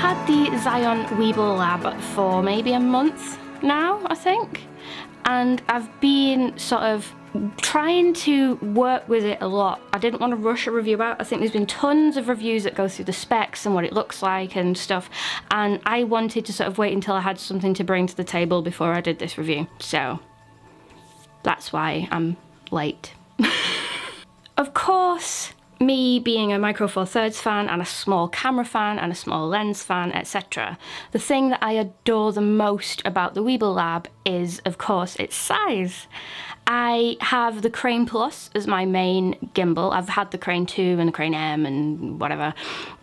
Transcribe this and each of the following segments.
had the Zhiyun Weebill Lab for maybe a month now, I think. And I've been sort of trying to work with it a lot. I didn't want to rush a review out. I think there's been tons of reviews that go through the specs and what it looks like and stuff. And I wanted to sort of wait until I had something to bring to the table before I did this review. So that's why I'm late. of course, me being a Micro Four Thirds fan and a small camera fan and a small lens fan, etc., the thing that I adore the most about the Weebill Lab is, of course, its size. I have the Crane Plus as my main gimbal. I've had the Crane 2 and the Crane M and whatever.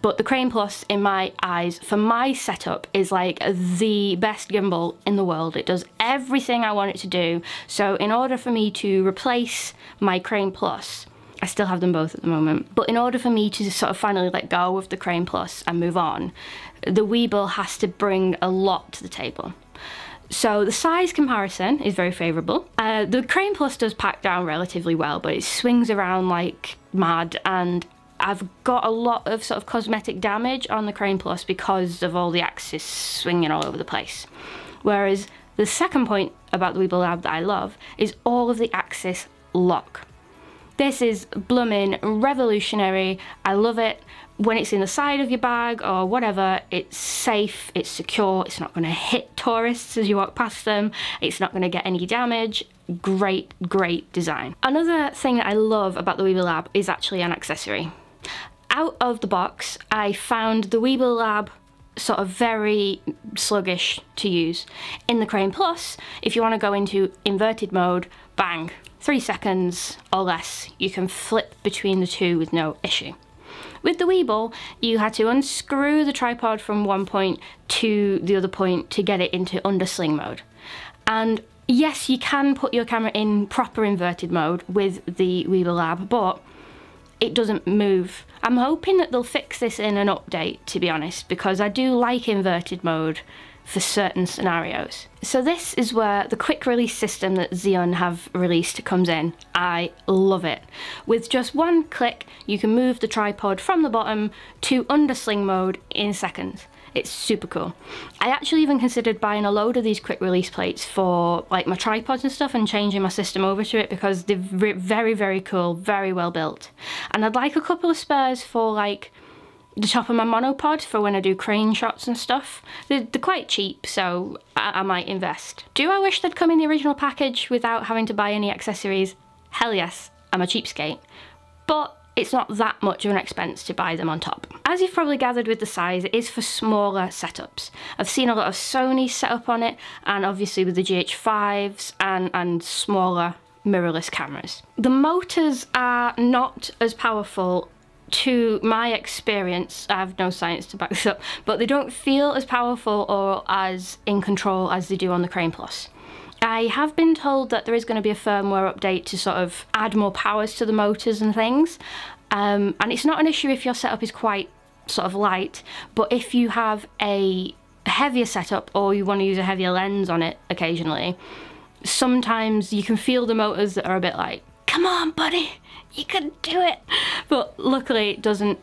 But the Crane Plus, in my eyes, for my setup, is like the best gimbal in the world. It does everything I want it to do. So in order for me to replace my Crane Plus, still have them both at the moment. But in order for me to sort of finally let go of the Crane Plus and move on, the Weebill has to bring a lot to the table. So the size comparison is very favourable. Uh, the Crane Plus does pack down relatively well, but it swings around like mad and I've got a lot of sort of cosmetic damage on the Crane Plus because of all the axes swinging all over the place. Whereas the second point about the Weebill Lab that I love is all of the axis lock. This is blooming revolutionary. I love it when it's in the side of your bag or whatever, it's safe, it's secure, it's not gonna hit tourists as you walk past them, it's not gonna get any damage. Great, great design. Another thing that I love about the Weebill Lab is actually an accessory. Out of the box, I found the Weebill Lab sort of very sluggish to use. In the Crane Plus, if you wanna go into inverted mode, bang, three seconds or less, you can flip between the two with no issue. With the Weebill, you had to unscrew the tripod from one point to the other point to get it into undersling mode. And yes, you can put your camera in proper inverted mode with the Weebill Lab, but it doesn't move. I'm hoping that they'll fix this in an update, to be honest, because I do like inverted mode for certain scenarios. So this is where the quick release system that Zhiyun have released comes in. I love it. With just one click, you can move the tripod from the bottom to undersling mode in seconds. It's super cool. I actually even considered buying a load of these quick release plates for like my tripods and stuff and changing my system over to it because they're very, very cool, very well built. And I'd like a couple of spares for like the top of my monopod for when I do crane shots and stuff. They're, they're quite cheap, so I, I, might invest. Do I wish they'd come in the original package without having to buy any accessories? Hell yes, I'm a cheapskate. But it's not that much of an expense to buy them on top. As you've probably gathered with the size, it is for smaller setups. I've seen a lot of Sony set up on it, and obviously with the GH5s and, and smaller mirrorless cameras. The motors are not as powerful to my experience, I have no science to back this up, but they don't feel as powerful or as in control as they do on the Crane Plus. I have been told that there is going to be a firmware update to sort of add more powers to the motors and things. Um, and it's not an issue if your setup is quite sort of light, but if you have a heavier setup or you want to use a heavier lens on it occasionally, sometimes you can feel the motors that are a bit like, come on buddy, you can do it. But luckily it doesn't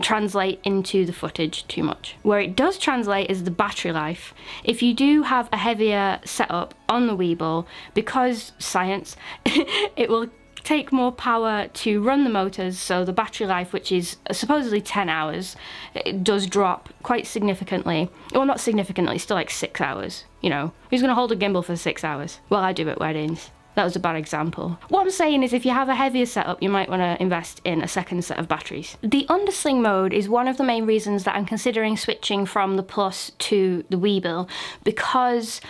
translate into the footage too much. Where it does translate is the battery life. If you do have a heavier setup on the Weebill, because science, it will take more power to run the motors so the battery life which is supposedly 10 hours it does drop quite significantly well not significantly still like six hours you know who's gonna hold a gimbal for six hours well I do at weddings that was a bad example. What I'm saying is if you have a heavier setup, you might want to invest in a second set of batteries. The undersling mode is one of the main reasons that I'm considering switching from the Plus to the Weebill because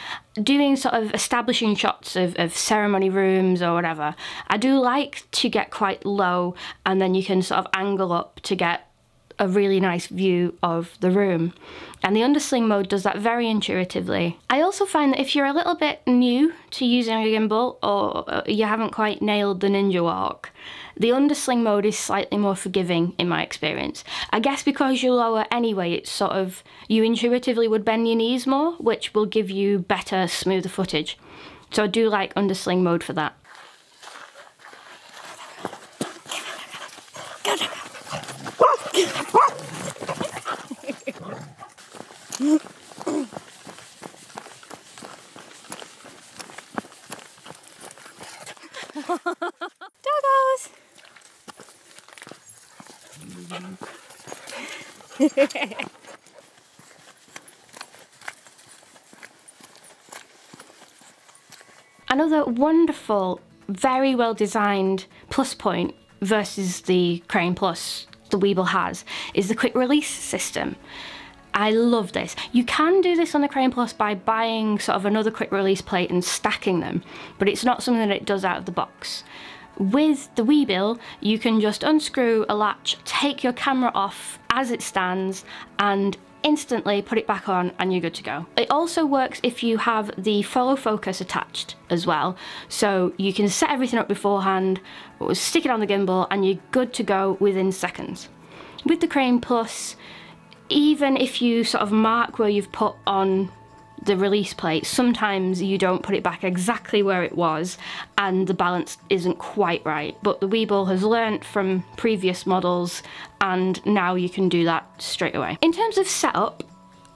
doing sort of establishing shots of, of ceremony rooms or whatever, I do like to get quite low and then you can sort of angle up to get a really nice view of the room. And the undersling mode does that very intuitively. I also find that if you're a little bit new to using a gimbal or uh, you haven't quite nailed the ninja walk, the undersling mode is slightly more forgiving in my experience. I guess because you're lower anyway, it's sort of, you intuitively would bend your knees more, which will give you better, smoother footage. So I do like undersling mode for that. Doggos! Another wonderful, very well designed plus point versus the Crane Plus the Weebill has is the quick release system. I love this. You can do this on the Crane Plus by buying sort of another quick release plate and stacking them, but it's not something that it does out of the box. With the Weebill, you can just unscrew a latch, take your camera off as it stands, and instantly put it back on and you're good to go. It also works if you have the follow focus attached as well. So you can set everything up beforehand, stick it on the gimbal and you're good to go within seconds. With the Crane Plus, even if you sort of mark where you've put on the release plate, sometimes you don't put it back exactly where it was and the balance isn't quite right. But the Weebill has learnt from previous models and now you can do that straight away. In terms of setup,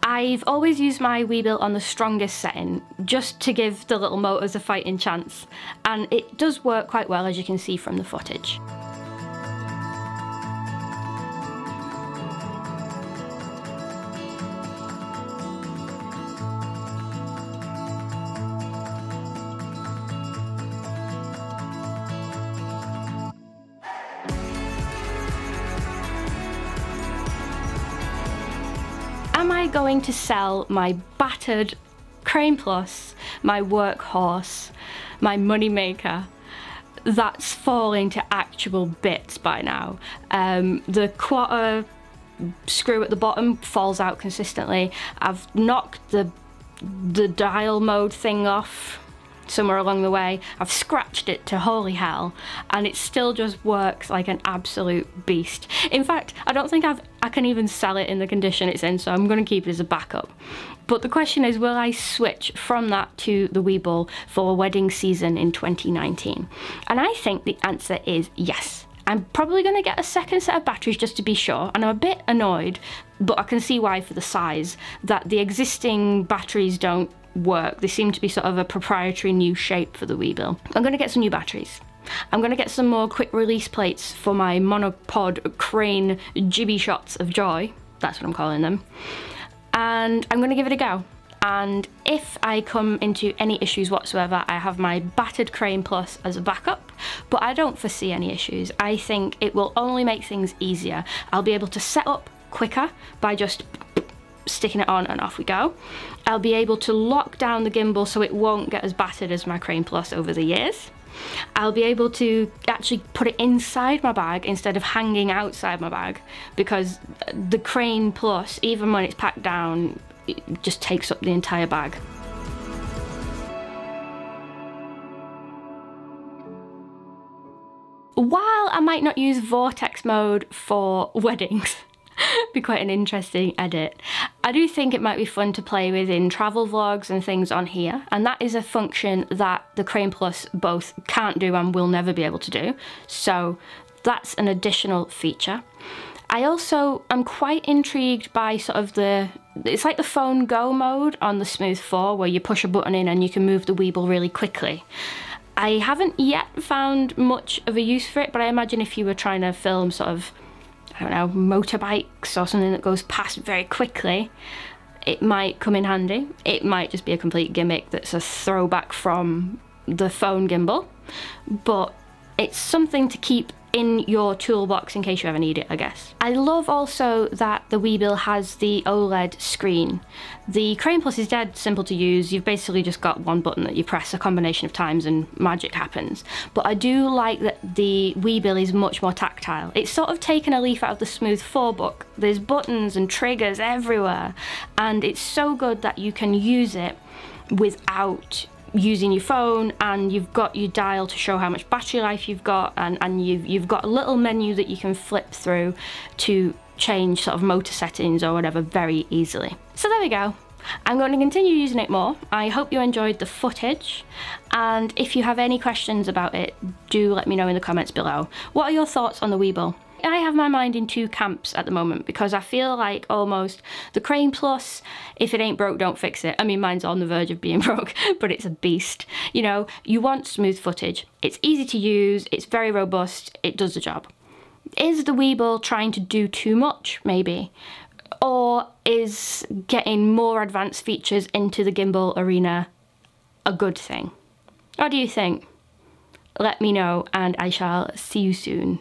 I've always used my Weebill on the strongest setting just to give the little motors a fighting chance and it does work quite well as you can see from the footage. Going to sell my battered Crane Plus, my workhorse, my moneymaker, that's falling to actual bits by now. Um, the quarter screw at the bottom falls out consistently. I've knocked the the dial mode thing off somewhere along the way. I've scratched it to holy hell and it still just works like an absolute beast. In fact, I don't think I've, I can even sell it in the condition it's in, so I'm going to keep it as a backup. But the question is, will I switch from that to the Weebill for wedding season in 2019? And I think the answer is yes. I'm probably going to get a second set of batteries just to be sure, and I'm a bit annoyed, but I can see why for the size, that the existing batteries don't work. They seem to be sort of a proprietary new shape for the Weebill. I'm going to get some new batteries. I'm going to get some more quick release plates for my monopod crane jibby shots of joy. That's what I'm calling them. And I'm going to give it a go. And if I come into any issues whatsoever, I have my battered Crane Plus as a backup, but I don't foresee any issues. I think it will only make things easier. I'll be able to set up quicker by just sticking it on and off we go. I'll be able to lock down the gimbal so it won't get as battered as my Crane Plus over the years. I'll be able to actually put it inside my bag instead of hanging outside my bag because the Crane Plus, even when it's packed down, it just takes up the entire bag. While I might not use vortex mode for weddings, be quite an interesting edit. I do think it might be fun to play with in travel vlogs and things on here, and that is a function that the Crane Plus both can't do and will never be able to do, so that's an additional feature. I also am quite intrigued by sort of the, it's like the phone go mode on the Smooth 4 where you push a button in and you can move the Weebill really quickly. I haven't yet found much of a use for it, but I imagine if you were trying to film sort of I don't know, motorbikes or something that goes past very quickly, it might come in handy. It might just be a complete gimmick that's a throwback from the phone gimbal, but it's something to keep in your toolbox in case you ever need it, I guess. I love also that the Weebill has the OLED screen. The Crane Plus is dead simple to use. You've basically just got one button that you press a combination of times and magic happens. But I do like that the Weebill is much more tactile. It's sort of taken a leaf out of the Smooth 4 book. There's buttons and triggers everywhere. And it's so good that you can use it without using your phone and you've got your dial to show how much battery life you've got and, and you've, you've got a little menu that you can flip through to change sort of motor settings or whatever very easily. So there we go. I'm going to continue using it more. I hope you enjoyed the footage and if you have any questions about it, do let me know in the comments below. What are your thoughts on the Weebill? I have my mind in two camps at the moment because I feel like almost the Crane Plus, if it ain't broke, don't fix it. I mean, mine's on the verge of being broke, but it's a beast. You know, you want smooth footage. It's easy to use, it's very robust, it does the job. Is the Weebill trying to do too much, maybe? Or is getting more advanced features into the gimbal arena a good thing? What do you think? Let me know and I shall see you soon.